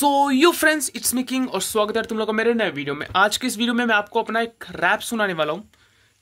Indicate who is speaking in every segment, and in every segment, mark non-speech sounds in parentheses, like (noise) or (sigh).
Speaker 1: So you friends it's me king और स्वागत है तुम लोग का मेरे नए वीडियो में। आज के इस वीडियो में मैं आपको अपना एक रैप सुनाने वाला हूँ,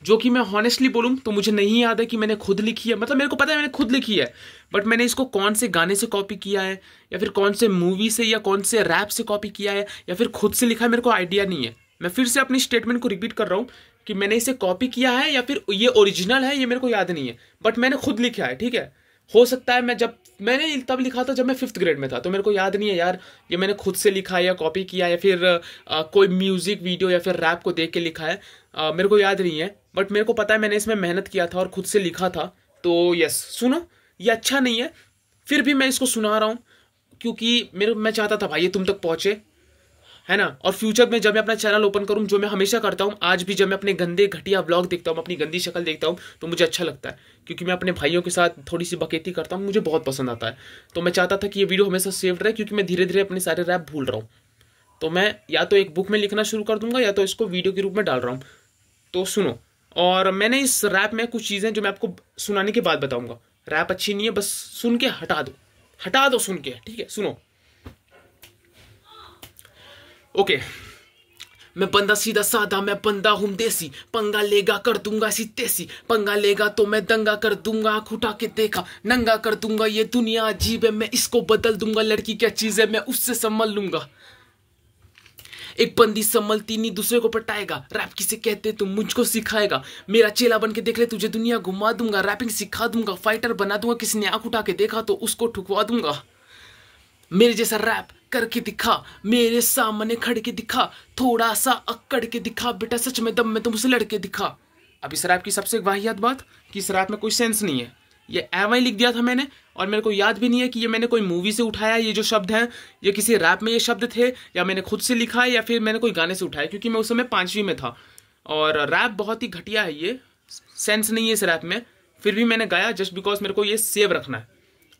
Speaker 1: जो कि मैं हॉनेस्टली बोलूँ तो मुझे नहीं याद है कि मैंने खुद लिखी है। मतलब मेरे को पता है मैंने खुद लिखी है बट मैंने इसको कौन से गाने से कॉपी किया है, या फिर कौन से मूवी से, या कौन से रैप से कॉपी किया है, या फिर खुद से लिखा है, मेरे को आइडिया नहीं है। मैं फिर से अपनी स्टेटमेंट को रिपीट कर रहा हूँ कि मैंने इसे कॉपी किया है, या फिर ये ओरिजिनल है, ये मेरे को याद नहीं है बट मैंने खुद लिखा है, ठीक है? हो सकता है मैं जब मैंने तब लिखा था जब मैं फिफ्थ ग्रेड में था तो मेरे को याद नहीं है यार ये मैंने खुद से लिखा है या कॉपी किया या फिर आ, कोई म्यूज़िक वीडियो या फिर रैप को देख के लिखा है आ, मेरे को याद नहीं है बट मेरे को पता है मैंने इसमें मेहनत किया था और खुद से लिखा था तो यस सुनो ये अच्छा नहीं है फिर भी मैं इसको सुना रहा हूँ क्योंकि मेरे मैं चाहता था भाई ये तुम तक पहुँचे है ना? और फ्यूचर में जब मैं अपना चैनल ओपन करूँ, जो मैं हमेशा करता हूँ, आज भी जब मैं अपने गंदे, घटिया ब्लॉग देखता हूँ, अपनी गंदी शक्ल देखता हूँ तो मुझे अच्छा लगता है। क्योंकि मैं अपने भाइयों के साथ थोड़ी सी बकेती करता हूँ, मुझे बहुत पसंद आता है। तो मैं चाहता था कि ये वीडियो हमेशा सेव रहे, क्योंकि मैं धीरे धीरे अपने सारे रैप भूल रहा हूँ। तो मैं या तो एक बुक में लिखना शुरू कर दूँगा, या तो इसको वीडियो के रूप में डाल रहा हूँ। तो सुनो, और मैंने इस रैप में कुछ चीज़ें जो मैं आपको सुनाने के बाद बताऊँगा। रैप अच्छी नहीं है, बस सुन के हटा दो। हटा दो सुन के, ठीक है? सुनो। ओके। मैं बंदा सीधा साधा, मैं बंदा हूँ देसी। पंगा लेगा कर दूँगा सी तेसी। पंगा लेगा तो मैं दंगा कर दूँगा, आँख उठा के देखा। नंगा कर दूँगा, ये दुनिया अजीब है, मैं इसको बदल दूँगा। लड़की क्या चीज़ है, मैं उससे संभल लूँगा। एक बंदी संभलती नहीं, दूसरे को पटाएगा। रैप किसे कहते तुम मुझको सिखाएगा। मेरा चेला बन के देख ले, तुझे दुनिया घुमा दूँगा। रैपिंग सिखा दूँगा फाइटर बना दूँगा, किसी ने आँख उठा के देखा तो उसको ठुकवा दूँगा। मेरे जैसा रैप करके दिखा, मेरे सामने खड़ के दिखा थोड़ा सा अकड़ के दिखा, बेटा सच में दम में तुम उसे लड़के दिखा। अब इस रैप की सबसे वाहियात बात कि इस रैप में कोई सेंस नहीं है। ये एम लिख दिया था मैंने? और मेरे को याद भी नहीं है कि ये मैंने कोई मूवी से उठाया, ये जो शब्द हैं, ये किसी रैप में ये शब्द थे, या मैंने खुद से लिखा है, या फिर मैंने कोई गाने से उठाया, क्योंकि मैं उस समय पांचवी में था। और रैप बहुत ही घटिया है ये सेंस नहीं है इस रैप में। फिर भी मैंने गाया जस्ट बिकॉज़ मेरे को ये सेव रखना है।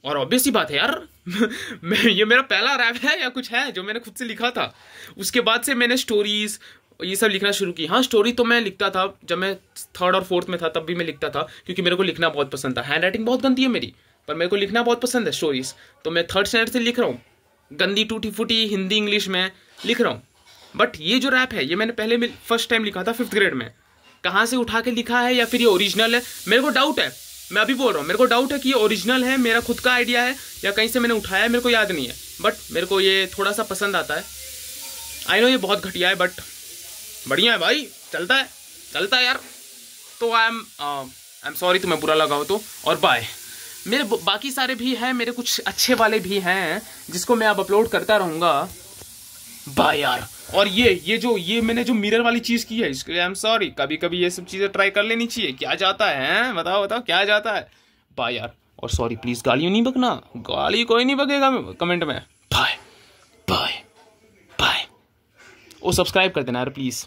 Speaker 1: और ऑब्वियस ही बात है यार (laughs) ये मेरा पहला रैप है या कुछ है जो मैंने खुद से लिखा था? उसके बाद से मैंने स्टोरीज ये सब लिखना शुरू की। हाँ स्टोरी तो मैं लिखता था, जब मैं थर्ड और फोर्थ में था, तब भी मैं लिखता था, क्योंकि मेरे को लिखना बहुत पसंद था। हैंड राइटिंग बहुत गंदी है मेरी, पर मेरे को लिखना बहुत पसंद है स्टोरीज तो मैं थर्ड स्टैंडर्ड से लिख रहा हूँ। गंदी टूटी फूटी हिंदी इंग्लिश में लिख रहा हूँ। बट ये जो रैप है, ये मैंने पहले फ़र्स्ट टाइम लिखा था फिफ्थ ग्रेड में। कहाँ से उठा के लिखा है या फिर ये ओरिजिनल है, मेरे को डाउट है। मैं अभी बोल रहा हूँ, मेरे को डाउट है कि ये ओरिजिनल है, मेरा खुद का आइडिया है, या कहीं से मैंने उठाया है, मेरे को याद नहीं है। बट मेरे को ये थोड़ा सा पसंद आता है। आई नो ये बहुत घटिया है बट बढ़िया है भाई, चलता है चलता है यार। तो I am I am sorry तुम्हें बुरा लगा हो तो और बाय मेरे बाकी सारे भी हैं, मेरे कुछ अच्छे वाले भी हैं, जिसको मैं अब अपलोड करता रहूँगा। बाय यार। और ये ये जो ये मैंने जो मिरर वाली चीज़ की है इसके लिए आई एम सॉरी कभी कभी ये सब चीज़ें ट्राई कर लेनी चाहिए। क्या जाता है बताओ बताओ क्या जाता है? बाय यार। और सॉरी प्लीज़ गालियों नहीं बकना। गाली कोई नहीं बकेगा कमेंट में। बाय बाय बाय ओ सब्सक्राइब कर देना यार प्लीज़